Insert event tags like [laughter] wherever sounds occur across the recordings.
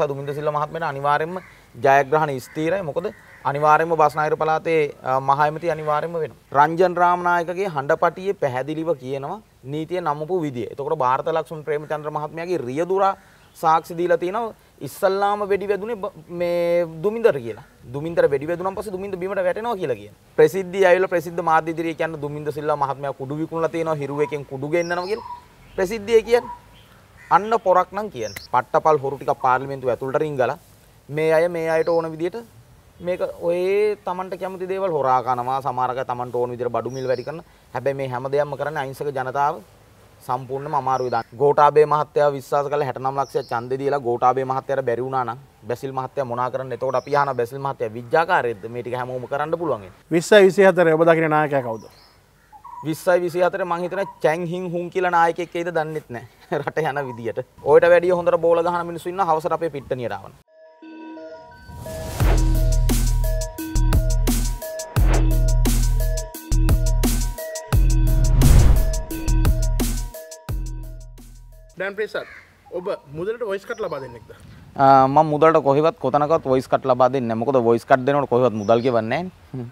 දුමින්ද සිල්ල මහත්මයට අනිවාර්යෙන්ම ජයග්‍රහණ ස්ථීරයි. මොකද අනිවාර්යෙන්ම බස්නාහිර පළාතේ මහඇමති අනිවාර්යෙන්ම වෙනවා. රංජන් රාමනායකගේ හඬපටියේ පැහැදිලිව කියනවා නීතිය නමපු විදිය. එතකොට ಭಾರತ ලක්ෂ්මන් ප්‍රේමචන්ද්‍ර මහත්මයාගේ රියදුරා සාක්ෂි දීලා තියෙනවා ඉස්සල්ලාම වෙඩි වැදුනේ මේ දුමින්දර කියලා. දුමින්දර වෙඩි වැදුනන් පස්සේ දුමින්ද බිමට වැටෙනවා කියලා කියන. ප්‍රසිද්ධිය ඇවිල්ලා ප්‍රසිද්ධ මාධ්‍ය ඉදිරියේ කියන්න දුමින්ද සිල්වා මහත්මයා කුඩු විකුණලා තියෙනවා හිරුවකින් කුඩු ගෙන්නනවා කියලා. ප්‍රසිද්ධිය කියන්නේ අන්න පොරක් නම් කියන්න. පට්ටපල් හොරු ටිකක් පාර්ලිමේන්තුව ඇතුළට රිංගලා මේ අය මේ අයට ඕන විදියට මේක ඔය තමන්ට කැමති දේවල් හොරා කනවා සමහරක තමන්ට ඕන විදියට බඩු මිල් වැඩි කරන. හැබැයි මේ හැම දෙයක්ම කරන්නේ අහිංසක ජනතාව සම්පූර්ණයෙන්ම අමාරුයි දාන්න. ගෝඨාභය මහත්තයා විශ්වාස කළා 69 ලක්ෂයක් ඡන්දේ දීලා ගෝඨාභය මහත්තයාට බැරි වුණා නම් බැසිල් මහත්තයා මොනා කරන්න. එතකොට අපි අහන බැසිල් මහත්තයා විජ්ජාකාරයේද මේ ටික හැමෝම කරන්න පුළුවන්. 20 24 ඔබ දකින නායකයා කවුද? විස්සයි විසි අතර මං හිතන චැන් හින් කියලා නායකෙක් එයිද දන්නෙත් නෑ. [laughs] රට යන විදියට. ඔයට වැඩිය හොඳට බෝල ගහන මිනිස්සු ඉන්න හවසට අපේ පිට්ටනියට ආවන ඩැන් ප්‍රේසත් ඔබ මුදලට වොයිස් කට ලබා දෙන්නෙක්ද? මම මුදලට කොහෙවත් කොතනකවත් වොයිස් කට් ලබා දෙන්නේ නැහැ මොකද වොයිස් කට් දෙනකොට කොහෙවත් මුදල් ගෙවන්නේ නැහැ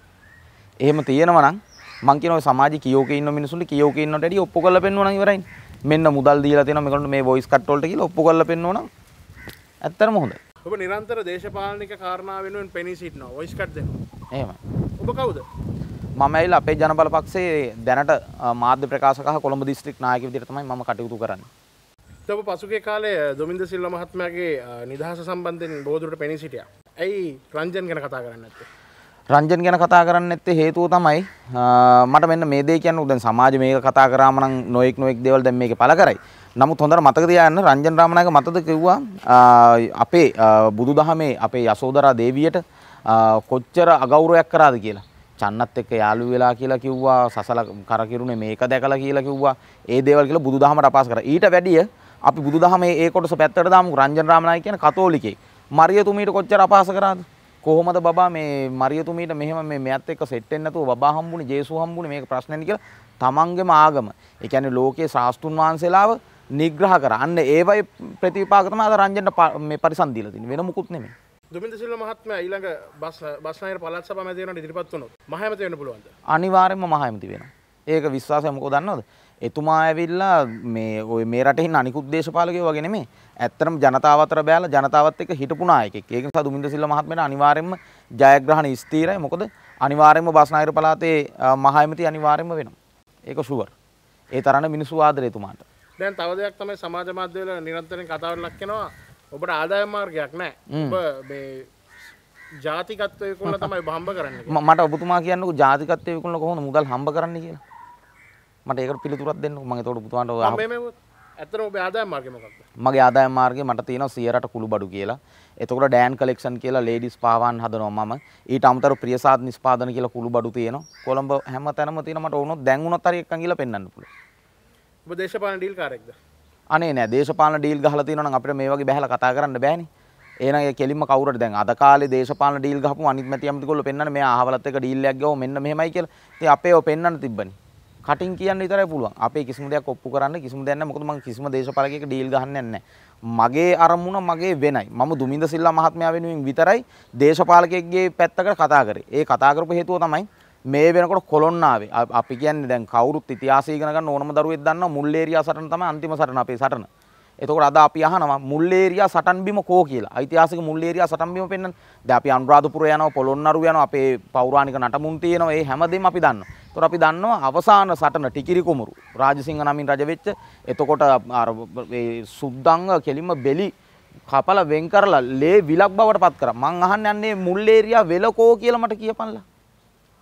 එහෙම තියෙනවා නම් මං කියන ඔය සමාජ කියෝකේ ඉන්න මිනිස්සුන්ට කියෝකේ ඉන්නට වැඩිය ඔප්පු කරලා පෙන්වනවා නම් ඉවරයි මෙන්න මුදල් දීලා තියෙනවා. මේගොල්ලෝ මේ වොයිස් කට් වලට කියලා ඔප්පු කරලා පෙන්වනවා නම් ඇත්තටම හොඳයි. ඔබ නිරන්තර දේශපාලනික කාරණා වෙනුවෙන් පෙනී සිටිනවා. වොයිස් කට් දෙනවා එහෙමයි. ඔබ කවුද? මම ඇවිල්ලා අපේ ජනබල පක්ෂයේ දැනට මාධ්‍ය ප්‍රකාශක හා කොළඹ දිස්ත්‍රික් නායක විදිහට තමයි මම කටයුතු කරන්නේ. ඔබ පසුගිය කාලේ දොමින්ද සිල්ව මහත්මයාගේ නිදහස සම්බන්ධයෙන් බොහෝ පෙනී සිටියා. ඇයි රංජන් ගැන කතා කරන්නේ නැත්තේ? රංජන් ගැන කතා කරන්න නැත්තේ හේතුව තමයි මට මෙන්න මේ දේ කියන්නේ. දැන් සමාජ මේක කතා කරාම නම් නොඑක් නොඑක් දේවල් දැන් මේකේ පළ කරයි. නමුත් හොඳට මතක තියාගන්න රංජන් රාමනායක මතද කිව්වා අපේ බුදුදහමේ අපේ යසෝදරා දේවියට කොච්චර අගෞරවයක් කරාද කියලා. චන්නත් එක්ක යාළු වෙලා කියලා කිව්වා සසල කරකිරුනේ මේක දැකලා කියලා කිව්වා. ඒ දේවල් කියලා බුදුදහමට අපාස කරා. ඊට වැඩිය අපි බුදුදහමේ ඒ කොටස පැත්තට දාමු. රංජන් රාමනායක කියන කතෝලිකෙක් මරියතුමීට කොච්චර අපාස කරාද? කොහොමද බබා මේ මරියතුමීට මෙහෙම මේ මෙයත් එක්ක සෙට් වෙන්නේ නැතුව බබා හම්බුනේ ජේසු හම්බුනේ මේක ප්‍රශ්නනේ කියලා තමන්ගේම ආගම ඒ කියන්නේ ලෝකයේ ශාස්ත්‍රුන් වහන්සේලාව නිග්‍රහ කර අන්න ඒවයි ප්‍රතිපාක තමයි අද රංජන්ට මේ පරිසම් දීලා තියෙන්නේ වෙන මුකුත් නෙමෙයි දුමින්ද සිල්ව මහත්මයා ඊළඟ බස් බස්නාහිර පළාත් සභා මැදිරියට ඉදිරිපත් වුණොත් මහඇමති වෙන්න පුළුවන්ද? අනිවාර්යෙන්ම මහඇමති වෙනවා. ඒක විශ්වාසය මොකද දන්නවද? එතුමා ඇවිල්ලා මේ ඔය මේ රටේ ඉන්න අනිකුත් දේශපාලකයෝ වගේ නෙමෙයි. ඇත්තටම ජනතාව අතර බෑලා ජනතාවත් එක්ක හිටපු නායකයෙක්. ඒක නිසා දුමින්ද සිල්ව මහත්මයාට අනිවාර්යෙන්ම ජයග්‍රහණ ස්ථීරයි. මොකද අනිවාර්යෙන්ම බස්නාහිර පළාතේ මහඇමති අනිවාර්යෙන්ම වෙනවා. ඒක ෂුවර්. ඒ තරණ මිනිස්සු ආදරේ එතුමාට. දැන් තව දෙයක් තමයි සමාජ මාධ්‍යවල නිරන්තරයෙන් කතාවට ලක් වෙනවා ඔබට ආදායම් මාර්ගයක් නෑ ඔබ මේ ජාතිකත්වය විකුණලා තමයි හම්බ කරන්නේ මට ඔබතුමා කියන්නකෝ ජාතිකත්වය විකුණලා කොහොමද මුදල් හම්බ කරන්නේ කියලා මට ඒකට පිළිතුරක් දෙන්නකෝ මම ඒතකොට ඔබතුමාට ඔය ඇත්තටම ඔබේ ආදායම් මාර්ගය මොකක්ද? මගේ ආදායම් මාර්ගය මට තියෙනවා 100ට කුළු බඩු කියලා. එතකොට ඩෑන් කලෙක්ෂන් කියලා ලේඩිස් පාවාන් හදනවා මම. ඊට අමතරව ප්‍රියසාද් නිෂ්පාදන කියලා කුළු බඩු තියෙනවා. කොළඹ හැම තැනම තියෙන මට ඕනොත් දැන් උනත් හරි එක්කන් ගිහලා පෙන්වන්න පුළුවන්. ඔබ දේශපාලන ඩීල් කාරෙක්ද අනේ නෑ. දේශපාලන ඩීල් ගහලා තියෙනවා නම් අපිට මේ වගේ බහැලා කතා කරන්න බෑනේ. එහෙනම් ඒ කෙලින්ම කවුරුද දැන්? අද කාලේ දේශපාලන ඩීල් ගහපු අනිත් මැති අමතිකොල්ලෝ පෙන්වන්නේ මෙයා අහවලත් එක ඩීල් එකක් ගවෝ මෙන්න මෙහෙමයි කියලා. ඉතින් අපේ ඔය පෙන්වන්න තිබ්බනේ. කටින් කියන්න විතරයි පුළුවන්. අපේ කිසිම දෙයක් ඔප්පු කරන්න කිසිම දෙයක් නැහැ. මොකද මම කිසිම දේශපාලකයෙක් ඩීල් ගහන්නේ නැහැ. මගේ අරමුණ මගේ වෙනයි. මම දුමින්ද සිල්ලා මහත්මයා වෙනුවෙන් විතරයි දේශපාලකයෙක්ගේ පැත්තකට කතා කරේ. ඒ කතා කරපු හේතුව තමයි මේ වෙනකොට කොළොන්නාවේ අපි කියන්නේ දැන් කවුරුත් ඉතිහාසය ඉගෙන ගන්න ඕනම දරුවෙක් දන්නවා මුල් ඒරියා සටන තමයි අන්තිම සටන අපේ සටන. එතකොට අද අපි අහනවා මුල් ඒරියා සටන් බිම කෝ කියලා. ඓතිහාසික මුල් ඒරියා සටන් බිම පෙන්වන්න. දැන් අපි අනුරාධපුර යනවා, පොළොන්නරු යනවා, අපේ පෞරාණික නටමුන් තියෙනවා. ඒ හැමදේම අපි දන්නවා. එතකොට අපි දන්නවා අවසාන සටන ටිකිරි කුමරු රාජසිංහ නමින් රජ වෙච්ච. එතකොට අර ඒ සුද්දංග කෙලින්ම බෙලි කපල වෙන් කරලා ලේ විලක් බවට පත් කරා. මං අහන්නේ අන්නේ මුල් ඒරියා වෙලකෝ කියලා මට කියපන්ලා.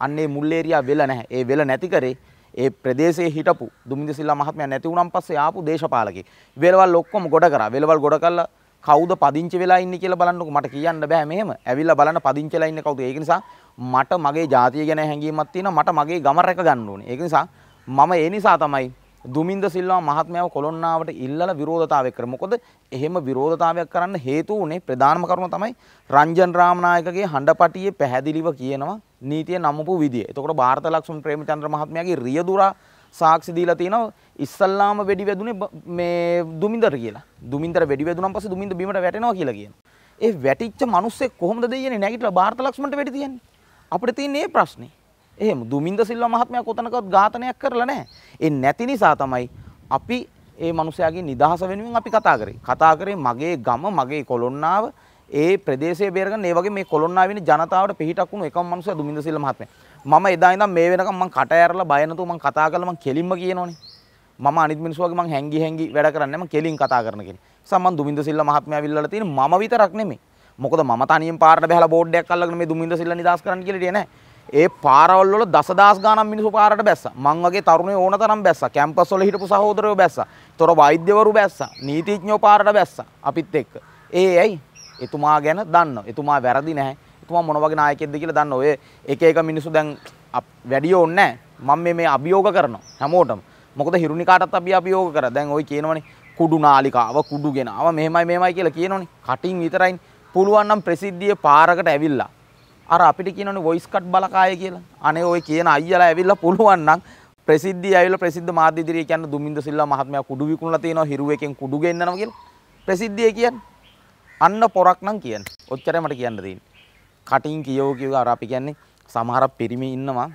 අන්නේ මුල් ඒරියා වෙල නැහැ. ඒ වෙල නැති කරේ ඒ ප්‍රදේශයේ හිටපු දුමින්ද සිල්ලා මහත්මයා නැති වුණාන් පස්සේ ආපු දේශපාලකෙක්. වෙලවල් ඔක්කොම ගොඩ කරා. වෙලවල් ගොඩ කළා කවුද පදිංචි වෙලා ඉන්නේ කියලා බලන්නකො මට කියන්න බෑ මෙහෙම. ඇවිල්ලා බලන්න පදිංචිලා ඉන්නේ කවුද? ඒක නිසා මට මගේ ජාතිය ගැන හැඟීමක් තියෙනවා. මට මගේ ගම රැක ගන්න ඕනේ. ඒක නිසා මම ඒ නිසා තමයි දුමින්ද සිල්වා මහත්මයාව කොළොන්නාවට ඉල්ලලා විරෝධතාවයක් කර. මොකද එහෙම විරෝධතාවයක් කරන්න හේතු වුණේ ප්‍රධානම කරුණ තමයි රංජන් රාමනායකගේ හඬපටියේ පැහැදිලිව කියනවා නීතිය නමපු විදිය. එතකොට ಭಾರತ ලක්ෂ්මන් ප්‍රේමචන්ද්‍ර මහත්මයාගේ රියදුරා සාක්ෂි දීලා තියෙනවා ඉස්සල්ලාම වෙඩි වැදුනේ මේ දුමින්දර කියලා. දුමින්දර වෙඩි වැදුනන් පස්සේ දුමින්ද බිමට වැටෙනවා කියලා කියනවා. ඒ වැටිච්ච මිනිස්සෙක් කොහොමද දෙයනේ නැගිටලා ಭಾರತ ලක්ෂ්මන්ට වෙඩි තියන්නේ? අපිට තියෙන්නේ මේ ප්‍රශ්නේ. එහෙම දුමින්ද සිල්වා මහත්මයා කොතනකවත් ඝාතනයක් කරලා නැහැ. ඒ නැති නිසා තමයි අපි ඒ මිනිස්යාගේ නිදහස වෙනුවෙන් අපි කතා කරේ. කතා කරේ මගේ ගම, මගේ කොළොන්නාව, ඒ ප්‍රදේශයේ බේරගන්න ඒ වගේ මේ කොළොන්නාවේ ඉන්න ජනතාවට පිහිටක් වුණු එකම මිනිසයා දුමින්ද සිල්වා මහත්මයා. මම එදා ඉඳන් මේ වෙනකම් මං කට ඇරලා බය නැතුව මං කතා කරලා මං කෙලින්ම කියනෝනේ. මම අනිත් මිනිස්සු වගේ මං හැංගි හැංගි වැඩ කරන්නේ නැහැ. මං කෙලින් කතා කරන කෙනෙක්. නිසා මං දුමින්ද සිල්වා මහත්මයා විල්ලලා තියෙන මම විතරක් නෙමෙයි. මොකද මම තනියෙන් පාරට බහලා බෝඩ් එකක් අල්ලගෙන මේ දුමින්ද සිල්ලා නිදාස් කරන්න කියලා හිටියේ නැහැ. ඒ පාරවල් වල දසදහස් ගාණක් මිනිස්සු පාරට බැස්සා. මං වගේ තරුණයෝ ඕන තරම් බැස්සා. කැම්පස් වල හිටපු සහෝදරයෝ බැස්සා. තොර වෛද්‍යවරු බැස්සා. නීතිඥයෝ පාරට බැස්සා. අපිත් එක්ක. ඒ ඇයි? එතුමා ගැන දන්නවා. එතුමා වැරදි නැහැ. එතුමා මොන වගේ නායකයෙක්ද කියලා දන්නවා. ඔය එක එක මිනිස්සු දැන් වැඩි ඕනේ නැහැ. මම මේ මේ අභියෝග කරනවා හැමෝටම. මොකද හිරුනිකාටත් අපි අභියෝග කරා. දැන් ওই කියනවනේ කුඩු නාලිකාව කුඩු ගෙනාව මෙහෙමයි මෙහෙමයි කියලා කියනවනේ. කටින් විතරයිනේ. පුළුවන් නම් ප්‍රසිද්ධියේ පාරකට ඇවිල්ලා අර අපිට කියනවනේ වොයිස් කට් බලකාය කියලා. අනේ ওই කියන අයියලා ඇවිල්ලා පුළුවන් නම් ප්‍රසිද්ධිය ඇවිල්ලා ප්‍රසිද්ධ මාධ්‍ය ඉදිරියේ කියන්න දුමින්ද සිල්වා මහත්මයා කුඩු විකුණලා තියෙනවා හිරුවකින් කුඩු ගෙන්නනවා කියලා. ප්‍රසිද්ධිය කියන්නේ. අන්න පොරක් නම් කියන්නේ. ඔච්චරයි මට කියන්න තියෙන්නේ. කටින් කියෝ කියව අර අපි කියන්නේ සමහර පිරිමි ඉන්නවා.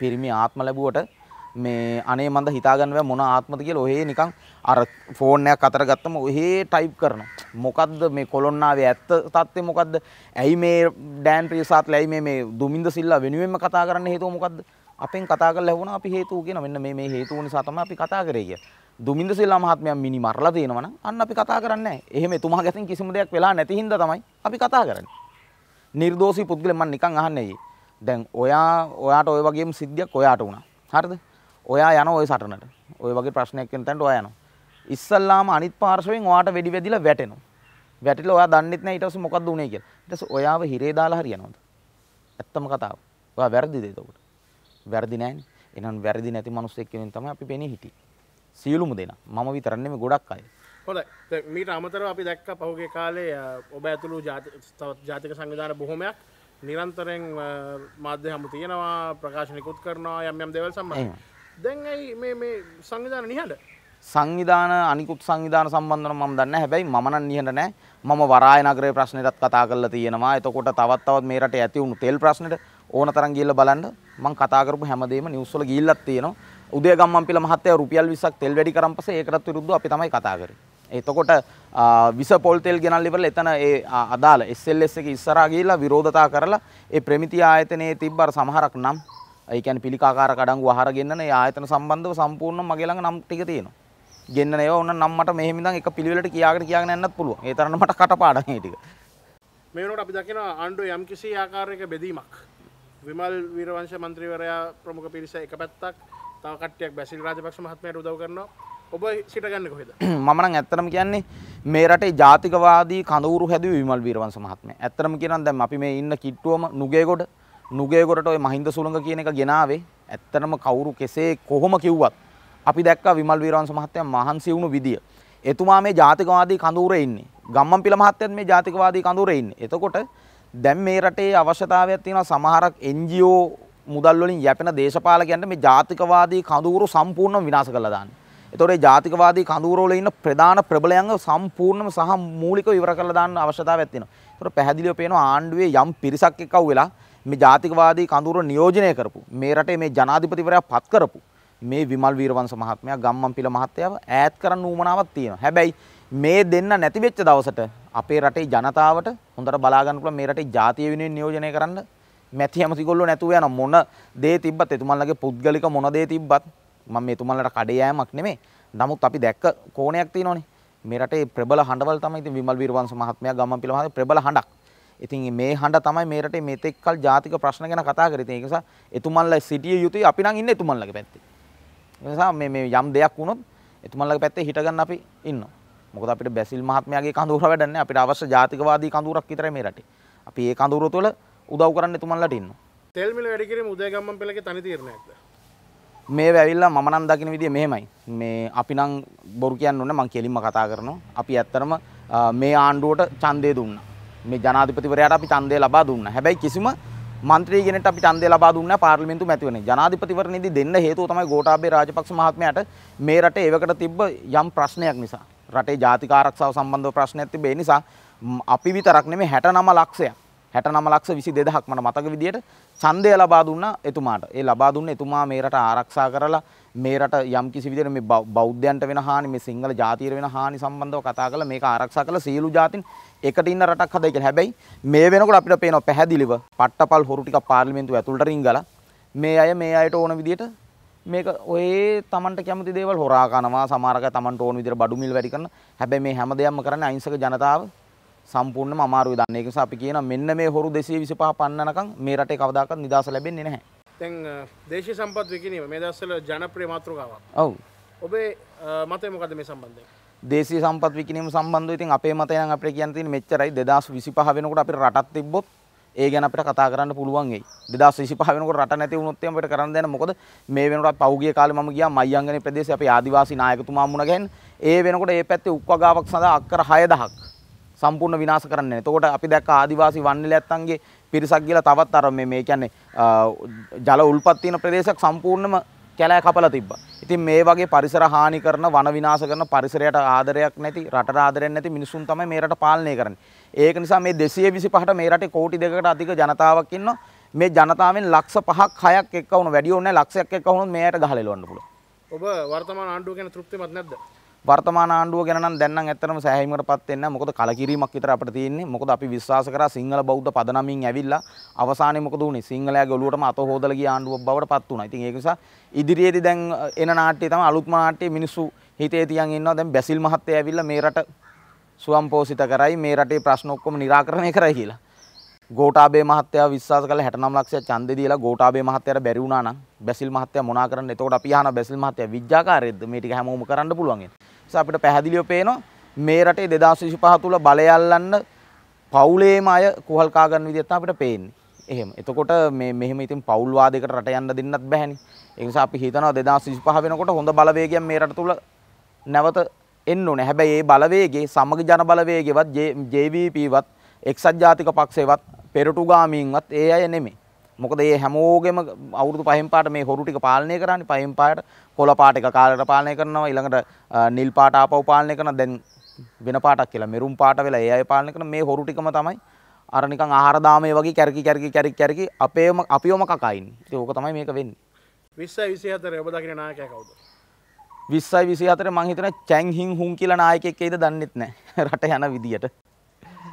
පිරිමි ආත්ම ලැබුවට මේ අනේ මන්ද හිතාගන්න බෑ මොන ආත්මද කියලා ඔහේ නිකන් අර ෆෝන් එකක් අතර ගත්තම ඔහේ ටයිප් කරනවා. මොකද්ද මේ කොලොන්නාවේ ඇත්ත තත්ත්වය මොකද්ද? ඇයි මේ ඩෑන් ප්‍රියසාත්ලා ඇයි මේ මේ දුමින්ද සිල්ලා වෙනුවෙන්ම කතා කරන්න හේතුව මොකද්ද? අපෙන් කතා කරලා ඇහුණා අපි හේතුව කියන මෙන්න මේ මේ හේතුව නිසා තමයි අපි කතා කරේ කියලා. දුමින්ද සිල්ලා මහත්මයා මිනි මරලා තියෙනවා නම් අන්න අපි කතා කරන්නේ නැහැ. එහෙම එතුමා ගැතින් කිසිම දෙයක් වෙලා නැති හින්දා තමයි අපි කතා කරන්නේ. නිර්දෝෂී පුද්ගලෙන් මම නිකන් අහන්නේ. දැන් ඔයා ඔයාට ওই වගේම සිද්ධියක් ඔයාට වුණා. හරිද? ඔයා යන ඔය සටනට ඔය වගේ ප්‍රශ්නයක් වෙන තැනට ඔයා යනවා. ඉස්සල්ලාම අනිත් පාර්ශවයෙන් ඔයාට වෙඩි වැදිලා වැටෙනවා. වැටිලා ඔයා දන්නෙත් නැහැ ඊට පස්සේ මොකද්ද උනේ කියලා. ඊට පස්සේ ඔයාව හිරේ දාලා හරියනවද? ඇත්තම කතාව. ඔයා වැරදිද එතකොට? වැරදි නැහැනේ. එහෙනම් වැරදි නැති මිනිස්සෙක් කෙනෙක් තමයි අපි පෙනී හිටියේ. සියලුම දෙනා. මම විතර නෙමෙයි ගොඩක් අය. හොඳයි. මීට අමතරව අපි දැක්ක පහුගිය කාලේ ඔබ ඇතුළු ජාතික සංවිධාන බොහොමයක් නිරන්තරයෙන් මාධ්‍ය හමු තියෙනවා ප්‍රකාශ නිකුත් කරනවා යම් යම් දේවල් සම්බන්ධව. දැන් ඇයි මේ මේ සංවිධාන නිහඬ? සංවිධාන අනිකුත් සංවිධාන සම්බන්ධව මම දන්නේ හැබැයි මම නම් නිහඬ නැහැ. මම වරාය නගරයේ ප්‍රශ්නෙටත් කතා කරලා තියෙනවා. එතකොට තවත් තවත් මේ රටේ ඇති වුණු තෙල් ප්‍රශ්නෙට ඕන තරම් ගිහිල්ලා බලන්න මම කතා කරපු හැමදේම නිවුස් වල ගිහිල්ලත් තියෙනවා. උදේ ගම්මන්පිල මහත්තයා රුපියල් 20ක් තෙල් වැඩි කරන් පස්සේ ඒකටත් විරුද්ධව අපි තමයි කතා කරේ. එතකොට විස පොල් තෙල් ගෙනල්ලා ඉවරලා එතන ඒ අදාළ SLS එකේ ඉස්සරහා ගිහිල්ලා විරෝධතා කරලා ඒ ප්‍රමිති ආයතනයේ තිබ්බ අර සමහරක් නම් ඒ කියන්නේ පිළිකාකාර කඩංගු ආහාර ගෙන්නන ඒ ආයතන සම්බන්ධව සම්පූර්ණයෙන් මගේ ළඟ නම් ටික තියෙනවා. ගෙන්නන ඒවා ඕන නම් මට මෙහෙම ඉඳන් එක පිළිවෙලට කියාගෙන කියාගෙන යන්නත් පුළුවන්. ඒ තරම් මට කටපාඩම් ඒ ටික. මේ වෙනකොට අපි දකිනවා ආණ්ඩුවේ යම්කිසි ආකාරයක බෙදීමක්. විමල් වීරවංශ මන්ත්‍රීවරයා ප්‍රමුඛ පිරිස එක පැත්තක් තව කට්ටියක් බැසිල් රාජපක්ෂ මහත්මයාට උදව් කරනවා. ඔබ සිටගන්න කොහෙද? [clears throat] මම නම් ඇත්තටම කියන්නේ මේ රටේ ජාතිකවාදී කඳවුරු හැදුවේ විමල් වීරවංශ මහත්මයා. ඇත්තටම කියනවා දැන් අපි මේ ඉන්න කිට්ටුවම නුගේගොඩ නුගේගොඩට ওই මහින්ද සුළඟ කියන එක ගෙනාවේ. ඇත්තටම කවුරු කෙසේ කොහොම කිව්වත් අපි දැක්කා විමල් වීරවංශ මහත්තයා මහන්සි වුණු විදිය. එතුමා මේ ජාතිකවාදී කඳවුරේ ඉන්නේ. ගම්මන්පිල මහත්තයත් මේ ජාතිකවාදී කඳවුරේ ඉන්නේ. එතකොට දැන් මේ රටේ අවශ්‍යතාවයක් තියෙනවා සමහරක් NGO මුදල් වලින් යැපෙන දේශපාලකයන්ට මේ ජාතිකවාදී කඳවුරු සම්පූර්ණයෙන් විනාශ කරලා දාන්න. එතකොට මේ ජාතිකවාදී කඳවුරවල ඉන්න ප්‍රධාන ප්‍රබලයන්ව සම්පූර්ණයෙන්ම සහ මූලිකව ඉවර කරලා දාන්න අවශ්‍යතාවයක් තියෙනවා. ඒතකොට පැහැදිලිව පේනවා ආණ්ඩුවේ යම් පිරිසක් එක්කව වෙලා මේ ජාතිකවාදී කඳවුර නියෝජනය කරපු මේ රටේ මේ ජනාධිපතිවරයා පත් කරපු මේ විමල් වීරවංශ මහත්මයා ගම්මන්පිල මහත්තයාව ඈත් කරන්න උවමනාවක් තියෙනවා. හැබැයි මේ දෙන්න නැති වෙච්ච දවසට අපේ රටේ ජනතාවට හොඳට බලා ගන්න පුළුවන් මේ රටේ ජාතිය වෙනුවෙන් නියෝජනය කරන්න මැති ඇමතිගොල්ලෝ නැතුව යන මොන දේ තිබ්බත් එතුමන්ලගේ පුද්ගලික මොන දේ තිබ්බත් මම එතුමන්ලට කඩේ යෑමක් නෙමෙයි. නමුත් අපි දැක්ක කෝණයක් තියෙනවනේ. මේ රටේ ප්‍රබල හඬවල් තමයි ඉතින් විමල් වීරවංශ මහත්මයා ගම්මන්පිල මහත්මයා ප්‍රබල හඬක්. ඉතින් මේ හඬ තමයි මේ රටේ මෙතෙක් කල් ජාතික ප්‍රශ්න ගැන කතා කරේ. ඒක නිසා එතුමන්ලා සිටිය යුතුයි අපි නම් ඉන්නේ එතුමන්ලගේ පැත්තේ. ඒ නිසා මේ මේ යම් දෙයක් වුණොත් එතුමන්ලගේ පැත්තේ හිටගන්න අපි ඉන්නවා. මොකද අපිට බැසිල් මහත්මයාගේ කඳවුර වැඩක් නැහැ. අපිට අවශ්‍ය ජාතිකවාදී කඳවුරක් විතරයි මේ රටේ. අපි ඒ කඳවුර තුළ උදව් කරන්න එතුමන්ලට ඉන්නවා. තෙල් මිල වැඩි කිරීම උදයගම්මන් පෙළගේ තනි තීරණයක්ද? මේ ඇවිල්ලා මම නම් දකින විදිය මෙහෙමයි. මේ අපි නම් බොරු කියන්න ඕනේ මං කෙලින්ම කතා කරනවා. අපි ඇත්තරම මේ ආණ්ඩුවට ඡන්දය දුන්නා. මේ ජනාධිපතිවරයාට අපි ඡන්දය ලබා දුන්නා. හැබැයි කිසිම මන්ත්‍රී කෙනෙක්ට අපි ඡන්දය ලබා දුන්නේ පාර්ලිමේන්තු මැතිවරණේ. ජනාධිපතිවරණයේදී දෙන්න හේතුව තමයි ගෝඨාභය රාජපක්ෂ මහත්මයාට මේ රටේ එවකට තිබ්බ යම් ප්‍රශ්නයක් නිසා. රටේ ජාතික ආරක්ෂාව සම්බන්ධව ප්‍රශ්නයක් තිබේ නිසා ම්, අපි විතරක් නෙමෙයි 69 ලක්ෂයක් 69 ලක්ෂ 22000ක් මට මතක විදියට ඡන්දය ලබා දුන්නා එතුමාට. ඒ ලබා දුන්න එතුමා මේ රට ආරක්ෂා කරලා මේ රට යම් කිසි විදිහට මේ බෞ- බෞද්ධයන්ට වෙන හානි මේ සිංහල ජාතියට වෙන හානි සම්බන්ධව කතා කරලා මේක ආරක්ෂා කරලා සියලු ජාතින් එකට ඉන්න රටක් හදයි කියලා. හැබැයි මේ වෙනකොට අපිට පේනවා පැහැදිලිව පට්ටපල් හොරු ටිකක් පාර්ලිමේන්තුව ඇතුළට රිංගලා මේ අය මේ අයට ඕන විදිහට මේක ඔය තමන්ට කැමති දේවල් හොරා කනවා සමහරක තමන්ට ඕන විදිහට බඩු මිල් වැඩි කරන හැබැයි මේ හැම දෙයක්ම කරන්නේ අහිංසක ජනතාව සම්පූර්ණයෙන්ම අමාරුයි දන්න ඒක නිසා අපි කියනවා මෙන්න මේ හොරු 225 පන්නනකම් මේ රටේ කවදාකවත් නිදහස ලැබෙන්නේ නැහැ. තැන් දේශී සම්පත් විකිනීම මේ දස්සල ජනප්‍රිය මාතෘකාවක්. ඔව්. ඔබේ මතය මොකද මේ සම්බන්ධය දේශීය සම්පත් විකිණීම සම්බන්ධව ඉතින් අපේ මතය නම් අපිට කියන්න තියෙන්නේ මෙච්චරයි. 2025 වෙනකොට අපිට රටක් තිබ්බොත් ඒ ගැන අපිට කතා කරන්න පුළුවන් වෙයි 2025 වෙනකොට රට නැති වුණොත් එහෙනම් අපිට කරන්න දෙන්න. මොකද මේ වෙනකොට පෞගිය කාලේ මම ගියා මයංගනේ ප්‍රදේශයේ අපේ ආදිවාසී නායකතුමා මුණ ගැහෙන්න. ඒ වෙනකොට ඒ පැත්තේ උක්වගාවක් සඳහා අක්කර 6000ක් සම්පූර්ණ විනාශ කරන්නේ. එතකොට අපි දැක්ක ආදිවාසී වන්නලයත්තන්ගේ පිරිසක් ගිහලා තවත් අර මේ මේ කියන්නේ අ, ජල උල්පත් තියෙන ප්‍රදේශයක් සම්පූර්ණයෙන්ම කැලෑ කපලා තිබ්බා. ඉතින් මේ වගේ පරිසර හානි කරන වන විනාශ කරන පරිසරයට ආදරයක් නැති රටට ආදරයක් නැති මිනිසුන් තමයි මේ රට පාලනය කරන්නේ. ඒක නිසා මේ 225ට මේ රටේ කෝටි දෙකකට අධික ජනතාවක් ඉන්නවා. මේ ජනතාවෙන් ලක්ෂ 5ක් 6ක් එක්ක වුණ වැඩි ඕනේ නැහැ ලක්ෂයක් එක්ක වුණොත් මේ අයට ගහලෙලවන්න පුළුවන්. ඔබ වර්තමාන ආණ්ඩුව ගැන තෘප්තිමත් නැද්ද වර්තමාන ආණ්ඩුව ගැන නම් දැන් නම් ඇත්තටම සෑහීමකටපත් වෙන්නේ නැහැ. මොකද කලකිරීමක් විතර අපිට තියෙන්නේ. මොකද අපි විශ්වාස කරා සිංහල බෞද්ධ පදනමින් ඇවිල්ලා අවසානයේ මොකද වුනේ? සිංහලයාගේ ඔළුවටම අත හොදලා ගිය ආණ්ඩුවක් බවට පත් වුණා. ඉතින් ඒක නිසා ඉදිරියේදී දැන් එන නාට්‍යය තමයි අලුත්ම නාට්‍යය මිනිස්සු හිතේ තියන් ඉන්නවා. දැන් බැසිල් මහත්තයා ඇවිල්ලා මේ රට සුවම්පෝසිත කරයි මේ රටේ ප්‍රශ්න ඔක්කොම निराකරණය කරයි කියලා. ගෝඨාභය මහත්තයා විශ්වාස කළ 69 ලක්ෂයක් ඡන්දෙ දීලා ගෝඨාභය මහත්තයාට බැරි වුණා නම් බැසිල් මහත්තයා මොනා කරන්නේ? එතකොට අපි අහන බැසිල් මහත්තයා විඥාකාරයේද මේ ටික හැමෝම කරන්න පුළුවන් ඒ. නිසා අපිට පැහැදිලිව පේනවා මේ රටේ 2025 තුල බලය අල්ලන්න පවුලේම අය කුහල් කා ගන්න විදිහට තමයි අපිට පේන්නේ. එහෙම. එතකොට මේ මෙහෙම ඉතින් පවුල් වාදයකට රට යන්න දෙන්නත් බැහැනේ. ඒ නිසා අපි හිතනවා 2025 වෙනකොට හොඳ බලවේගයක් මේ රට තුල නැවත එන්න ඕනේ. හැබැයි ඒ බලවේගයේ සමග ජන බලවේගයවත් JVP-වත් එක්සත් ජාතික පක්ෂේවත් පෙරටුගාමීන්වත් ඒ අය නෙමෙයි. මොකද මේ හැමෝගෙම අවුරුදු පහෙන් පාට මේ හොරු ටික පාලනය කරන්නේ පහෙන් පාට කොළ පාට එක කාලයට පාලනය කරනවා ඊළඟට නිල් පාට ආපහු පාලනය කරනවා දැන් වෙන පාටක් කියලා මෙරුම් පාට වෙලා ඒ අය පාලනය කරන මේ හොරු ටිකම තමයි අර නිකන් ආහාර දාමේ වගේ කැරකි කැරකි කැරකි කැරකි අපේම අපිවම කකා ඉන්නේ. ඉතින් ඕක තමයි මේක වෙන්නේ. විස්සයි විසි හතර ඔබ දකින නායකය කවුද 20යි 24 මං හිතන චැන් හින් හුන් කියලා නායකයෙක් එයිද දන්නෙත් නැහැ [laughs] රට යන විදියට.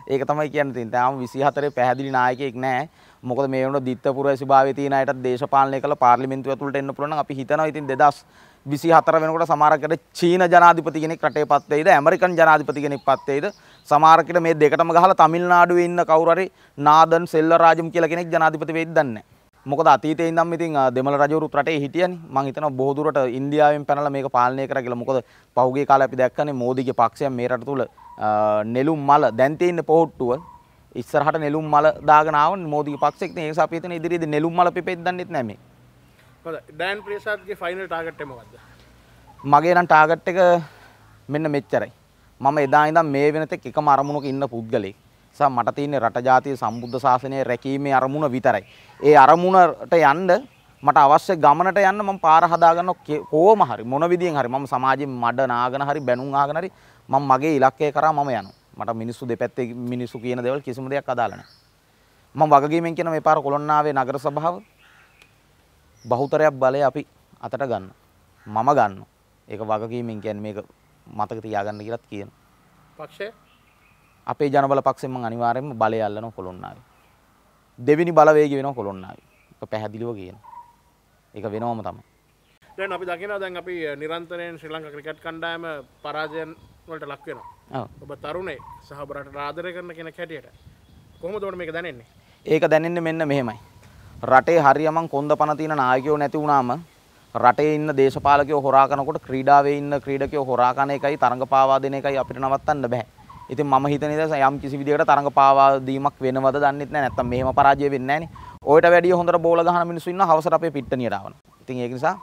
ඒක තමයි කියන්න තියෙන්නේ. තාම 24 පැහැදිලි නායකයෙක් නැහැ. මොකද මේ වෙනකොට දිත්තපුර ස්වභාවයේ තියෙන අයටත් දේශපාලනය කළ පාර්ලිමේන්තුව ඇතුළට එන්න පුළුවන් නම් අපි හිතනවා ඉතින් 2024 වෙනකොට සමහරකට චීන ජනාධිපති කෙනෙක් රටේ පත් වෙයිද ඇමරිකන් ජනාධිපති කෙනෙක් පත් වෙයිද සමහරකට මේ දෙකටම ගහලා තමිල්නාඩුවේ ඉන්න කවුරු හරි නාදන් සෙල්වරාජම් කියලා කෙනෙක් ජනාධිපති වෙයිද දන්නේ නැහැ. මොකද අතීතයේ ඉඳන් ඉතින් දෙමළ රජවරුත් රටේ හිටියනේ. මං හිතනවා බොහෝ දුරට ඉන්දියාවෙන් පැනලා මේක පාලනය කරා කියලා. මොකද පහුගිය කාලේ අපි දැක්කනේ මෝදිගේ පක්ෂයන් මේ රට තුල නෙළුම් මල දැන් තියෙන පොහොට්ටුව ඉස්සරහට නෙළුම් මල දාගෙන ආවනේ මෝදිගේ පක්ෂෙක්. ඉතින් ඒ නිසා අපි හිතන ඉදිරියේදී නෙළුම් මල පිපෙද්ද දන්නෙත් නැහැ මේ. හොඳ ඩෑන් ප්‍රේසාත්ගේ ෆයිනල් ටාගට් එක මොකද්ද මගේ නම් ටාගට් එක මෙන්න මෙච්චරයි. මම එදා ඉඳන් මේ වෙනතෙක් එකම අරමුණක ඉන්න පුද්ගලෙක්. නිසා මට තියෙන්නේ රට ජාතිය සම්බුද්ධ ශාසනය රැකීමේ අරමුණ විතරයි. ඒ අරමුණට යන්න මට අවශ්‍ය ගමනට යන්න මම පාර හදාගන්න කොහොම හරි මොන විදියෙන් හරි මම සමාජයෙන් මඩ නාගෙන හරි බැනුම් ආගෙන හරි මම මගේ ඉලක්කය කරා මම යනවා. මට මිනිස්සු දෙපැත්තේ මිනිස්සු කියන දේවල් කිසිම දෙයක් අදාළ නැහැ. මම වගකීමෙන් කියන මේ පාර කොළොන්නාවේ නගර සභාව බහුතරයක් බලය අපි අතට ගන්න. මම ගන්න. ඒක වගකීමෙන් කියන්නේ මේක මතක තියාගන්න කියලාත් කියන. පක්ෂය අපේ ජනබල පක්ෂෙන් මම අනිවාර්යයෙන්ම බලය අල්ලනවා කොළොන්නාවේ. දෙවෙනි බලවේගය වෙනවා කොළොන්නාවේ. ඒක පැහැදිලිව කියන. ඒක වෙනවම තමයි. දැන් අපි දකිනවා දැන් අපි නිරන්තරයෙන් ශ්‍රී ලංකා ක්‍රිකට් කණ්ඩායම පරාජයන් වලට ලක් වෙනවා ඔව්. ඔබ තරුණේ සහ ඔබ රටට ආදරය කරන කෙනෙක් හැටියට කොහොමද ඔබට මේක දැනෙන්නේ ඒක දැනෙන්නේ මෙන්න මෙහෙමයි. රටේ හරියමං කොන්ද පන තියෙන නායකයෝ නැති වුණාම රටේ ඉන්න දේශපාලකයෝ හොරා කරනකොට ක්‍රීඩාවේ ඉන්න ක්‍රීඩකයෝ හොරා කරන එකයි තරඟ පාවා දෙන එකයි අපිට නවත්තන්න බෑ. ඉතින් මම හිතන ඉතින් යම් කිසි විදිහකට තරඟ පාවා දීමක් වෙනවද දන්නෙත් නැහැ. නැත්තම් මෙහෙම පරාජය වෙන්නේ නැහනේ. ඔයිට වැඩිය හොඳට බෝල ගහන මිනිස්සු ඉන්න හවසට අපේ පිට්ටනියට ආවන. ඉතින් ඒක නිසා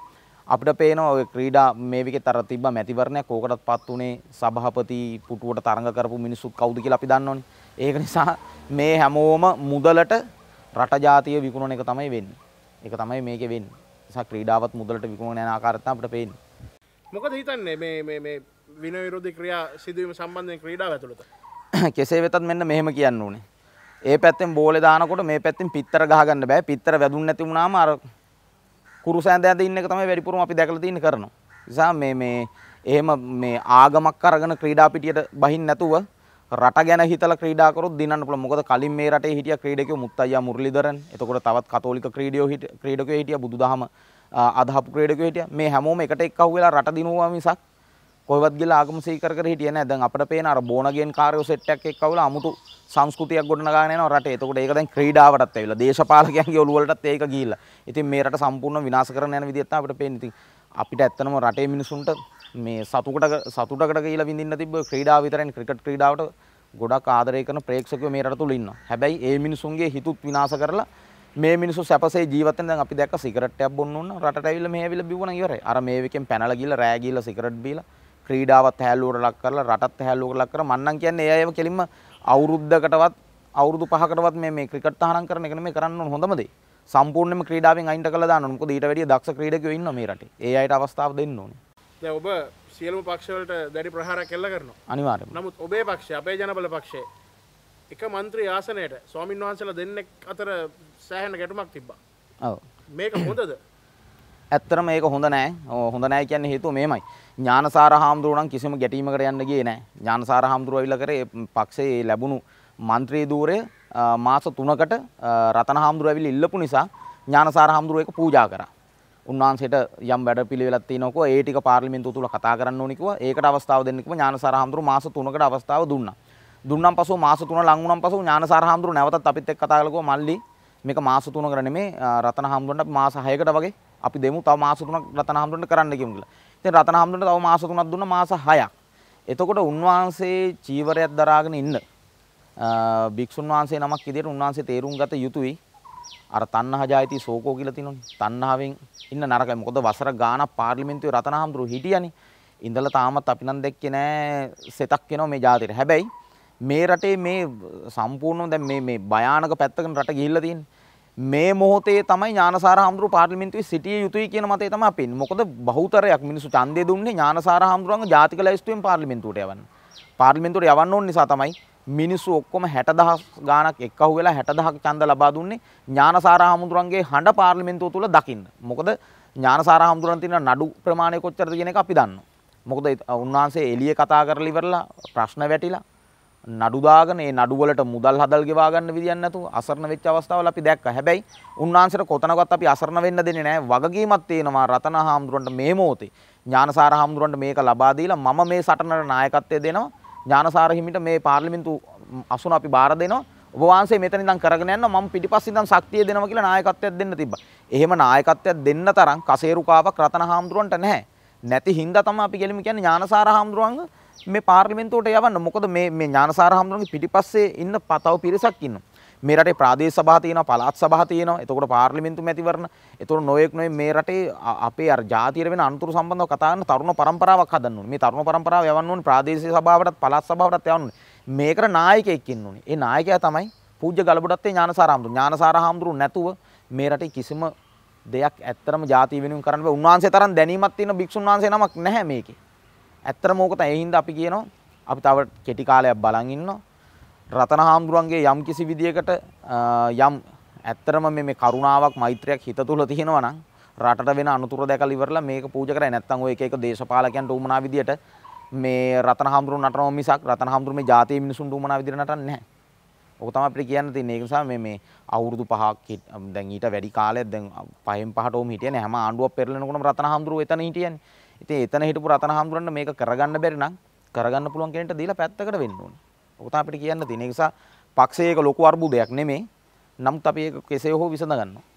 අපිට පේනවා ඔය ක්‍රීඩා මේ විකේ තර තිබ්බ මැතිවරණයක් ඕකටත්පත් උනේ සභාපති පුටුවට තරඟ කරපු මිනිස්සුත් කවුද කියලා අපි දන්නවනේ. ඒක නිසා මේ හැමෝම මුදලට රට ජාතිය විකුණන එක තමයි වෙන්නේ. ඒක තමයි මේකේ වෙන්නේ. නිසා ක්‍රීඩාවත් මුදලට විකුණන යන ආකාරය තමයි අපිට පේන්නේ. මොකද හිතන්නේ මේ මේ මේ වින විරෝධී ක්‍රියා සිදුවීම සම්බන්ධයෙන් ක්‍රීඩාව ඇතුළත [coughs] කෙසේ වෙතත් මෙන්න මෙහෙම කියන්න ඕනේ. ඒ පැත්තෙන් බෝලේ දානකොට මේ පැත්තෙන් පිත්තර ගහගන්න බෑ. පිත්තර වැදුන් නැති වුණාම අර කුරු සෑඳ ඇඳ ඉන්න එක තමයි වැඩිපුරම අපි දැකලා තියෙන්නේ කරනවා. නිසා මේ මේ එහෙම මේ ආගමක් අරගෙන ක්‍රීඩා පිටියට බහින්න නැතුව රට ගැන හිතලා ක්‍රීඩා කරොත් දිනන්න පුළුවන්. මොකද කලින් මේ රටේ හිටිය ක්‍රීඩකයෝ මුත්තයියා මුරලිදරන්. එතකොට තවත් කතෝලික ක්‍රීඩියෝ හිටිය ක්‍රීඩකයෝ හිටියා බුදුදහම අදහපු ක්‍රීඩකයෝ හිටියා. මේ හැමෝම එකට එක්කහුව වෙලා රට දිනුවා මිසක් කොහෙවත් ගිහලා ආගම සීකර කර හිටියේ නැහැ. දැන් අපිට පේන අර බෝනගෙන් කාර්යෝ සෙට් එකක් එක්කවලා අමුතු සංස්කෘතියක් ගොඩනගාගෙන යනවා රටේ. එතකොට ඒක දැන් ක්‍රීඩාවටත් ඇවිල්ලා දේශපාලකයන්ගේ ඔළුව වලටත් ඒක ගිහිල්ලා. ඉතින් මේ රට සම්පූර්ණ විනාශ කරන යන විදිහත් තමයි අපිට පේන්නේ. ඉතින් අපිට ඇත්තනම රටේ මිනිසුන්ට මේ සතුටකට සතුටකට කියලා විඳින්න තිබ්බ ක්‍රීඩාව විතරයි ක්‍රිකට් ක්‍රීඩාවට ගොඩක් ආදරය කරන ප්‍රේක්ෂකයෝ මේ රට තුල ඉන්නවා. හැබැයි ඒ මිනිසුන්ගේ හිතුත් විනාශ කරලා මේ මිනිස්සු සැපසේ ජීවත් වෙන දැන් අපි දැක්ක සිගරට් එකක් බොන්න ඕන රටට ඇවිල්ලා මේ ඇවිල්ලා බිව්වනම් ඉවරයි. අර මේ එකෙන් පැනලා ගිහලා රෑ ගිහලා සිගරට් බීලා ක්‍රීඩාවත් හැල්ලුවට ලක් කරලා රටත් හැල්ලුවට ලක් කරලා මන්නම් කියන්නේ ඒ අයව කෙලින්ම අවුරුද්දකටවත් අවුරුදු පහකටවත් මේ මේ ක්‍රිකට් තහනම් කරන එක නෙමෙයි කරන්න ඕන හොඳම දේ. සම්පූර්ණයෙන්ම ක්‍රීඩාවෙන් අයින්ට කළා දාන්න ඕන. මොකද ඊට වැඩිය දක්ෂ ක්‍රීඩකයෝ ඉන්නවා මේ රටේ. ඒ අයට අවස්ථාව දෙන්න ඕනේ. දැන් ඔබ සියලුම පක්ෂවලට දැඩි ප්‍රහාරයක් එල්ල කරනවා. අනිවාර්යයෙන්ම. නමුත් ඔබේ පක්ෂය අපේ ජනබල පක්ෂය එක මන්ත්‍රී ආසනයට ස්වාමින් වහන්සේලා දෙන්නෙක් අතර සෑහෙන ගැටුමක් තිබ්බා. ඔව්. මේක හොඳද? ඇත්තටම මේක හොඳ නෑ. ඔව් හොඳ නෑ කියන්නේ හේතුව මේමයි. ඥානසාර හාමුදුරුවෝ නම් කිසිම ගැටීමකට යන්න ගියේ නෑ. ඥානසාර හාමුදුරුවෝ ඇවිල්ලා කරේ පක්ෂයේ ලැබුණු മന്ത്രി ධූරය මාස 3කට රතන හාමුදුරුවෝ ඇවිල්ලා ඉල්ලපු නිසා ඥානසාර හාමුදුරුවෝ ඒක පූජා කරා. උන්වහන්සේට යම් වැඩපිළිවෙලක් තියෙනකො ඒ ටික පාර්ලිමේන්තුව තුල කතා කරන්න ඕනි කිව්වා. ඒකට අවස්ථාව දෙන්න කිව්වා ඥානසාර හාමුදුරුවෝ මාස 3කට අවස්ථාව දුන්නා. දුන්නම් පසු මාස 3 ලං වුණම් පසු ඥානසාර හාමුදුරුවෝ නැවතත් අපිත් එක්ක කතා කළා මල්ලි මේක මාස 3කට නෙමේ රතන හාමුදුරන්ට මාස 6කට වගේ අපි දෙමු තව මාස 3ක් රතන හාමුදුරන්ට කරන්න කියමු කියලා. ඉතින් රතන හාමුදුරන්ට තව මාස 3ක් දුන්නා මාස 6ක්. එතකොට උන්වහන්සේ චීවරයක් දරාගෙන ඉන්න භික්ෂුන් වහන්සේ නමක් විදියට උන්වහන්සේ තේරුම් ගත යුතුයි. අර තණ්හා ජායති සෝකෝ කියලා තියෙනවනේ. තණ්හාවෙන් ඉන්න නරකයි. මොකද වසර ගාණක් පාර්ලිමේන්තුවේ රතන හාමුදුරුවෝ හිටියනේ. ඉඳලා තාමත් අපි නම් දැක්කේ නෑ සෙතක් වෙනවා මේ ජාතියට. හැබැයි මේ රටේ මේ සම්පූර්ණව දැන් මේ මේ භයානක පැත්තකට රට ගිහිල්ලා තියෙන්නේ. මේ මොහොතේ තමයි ඥානසාර හාමුදුරුවෝ පාර්ලිමේන්තුවේ සිටිය යුතුයි කියන මතය තමයි අපි ඉන්නේ. මොකද බහුතරයක් මිනිස්සු ඡන්දය දුන්නේ ඥානසාර හාමුදුරුවන්ගේ ජාතික ලැයිස්තුවෙන් පාර්ලිමේන්තුවට යවන්න. පාර්ලිමේන්තුවට යවන්න ඕන නිසා තමයි මිනිස්සු ඔක්කොම 60000 ගාණක් එක්කහුව වෙලා 60000ක ඡන්ද ලබා දුන්නේ ඥානසාර හාමුදුරුවන්ගේ හඬ පාර්ලිමේන්තුව තුල දකින්න. මොකද ඥානසාර හාමුදුරුවන් තියෙන නඩු ප්‍රමාණය කොච්චරද කියන එක අපි දන්නවා. මොකද උන්වහන්සේ එළියේ කතා කරලා ඉවරලා ප්‍රශ්න වැටිලා නඩු දාගෙන ඒ නඩු වලට මුදල් හදල් ගෙවා ගන්න විදියක් නැතුව අසරණ වෙච්ච අවස්ථාවල අපි දැක්කා. හැබැයි උන්වහන්සේට කොතනකවත් අපි අසරණ වෙන්න දෙන්නේ නැහැ. වගකීමක් තියෙනවා රතන හාමුදුරන්ට මේ මොහොතේ ඥානසාර හාමුදුරන්ට මේක ලබා දීලා මම මේ සටනට නායකත්වය දෙනවා. ඥානසාර හිමිට මේ පාර්ලිමේන්තු අසුන අපි බාර දෙනවා. ඔබ වහන්සේ මෙතන ඉඳන් කරගෙන යන්න මම පිටිපස්සේ ඉඳන් ශක්තිය දෙනවා කියලා නායකත්වයක් දෙන්න තිබ්බා. එහෙම නායකත්වයක් දෙන්න තරම් කසේරුකාවක් රතන හාමුදුරන්ට නැහැ. නැති හින්දා තමයි අපි ගෙලිම කියන්නේ ඥානසාර හාමුදුරන්ගේ මේ පාර්ලිමේන්තුවට යවන්න. මොකද මේ මේ ඥානසාර හම්දුරන්ගේ පිටිපස්සේ ඉන්න තව පිරිසක් ඉන්නවා. මේ රටේ ප්‍රාදේශ සභා තියෙනවා, පළාත් සභා තියෙනවා. එතකොට පාර්ලිමේන්තු මැතිවරණ. එතකොට නොයෙක් නොයෙක් මේ රටේ අපේ අර ජාතියට වෙන අනුතුරු සම්බන්ධව කතා කරන තරුණ පරම්පරාවක් හදන්න ඕනේ. මේ තරුණ පරම්පරාව යවන්න ඕනේ ප්‍රාදේශීය සභාවටත් පළාත් සභාවටත් යවන්න ඕනේ. මේකට නායකයෙක් ඉන්න ඕනේ. ඒ නායකයා තමයි පූජ්‍ය ගලබඩත්තේ ඥානසාර හම්දුරු. ඥානසාර හම්දුරු නැතුව මේ රටේ කිසිම දෙයක් ඇත්තරම ජාතිය වෙනුවෙන් කරන්න බෑ. උන්වහන්සේ තරම් දැනීමක් තියෙන භික්ෂුන් වහන්සේ නමක් නැහැ මේකේ. ඇත්තටම ඕක තමයි. ඒ හින්දා අපි කියනවා අපි තව කෙටි කාලයක් බලන් ඉන්නවා. රතන හාමුදුරන්ගේ යම් කිසි විදියකට යම් ඇත්තටම මේ මේ කරුණාවක් මෛත්‍රියක් හිත තුල තියෙනවා නම් රටට වෙන අනුතුර දැකලා ඉවරලා මේක පූජා කරයි නැත්නම් ඔය එක එක දේශපාලකයන්ට උමනා විදියට මේ රතන හාමුදුරුවෝ නටනවා මිසක් රතන හාමුදුරුවෝ මේ ජාතිය මිනිසුන්ට උමනා විදියට නටන්නේ නැහැ. ඔක තමයි අපිට කියන්න තියෙන්නේ. ඒක නිසා මේ මේ අවුරුදු පහක් දැන් ඊට වැඩි කාලයක් දැන් පහෙන් පහට ඕම හිටියනේ හැම ආණ්ඩුවක් පෙරලෙනකොටම රතන හාමුදුරුවෝ එතන හිටියනේ. ඉතින් එතන හිටපු රතන හාමුදුරන්ට මේක කරගන්න බැරි නම් කරගන්න පුළුවන් කෙනෙක්ට දීලා පැත්තකට වෙන්න ඕනේ. ඔක තමයි අපිට කියන්න තියෙන්නේ. ඒ නිසා පක්ෂයේ එක ලොකු අර්බුදයක් නෙමෙයි. නමුත් අපි ඒක කෙසේ හෝ විසඳ ගන්නවා.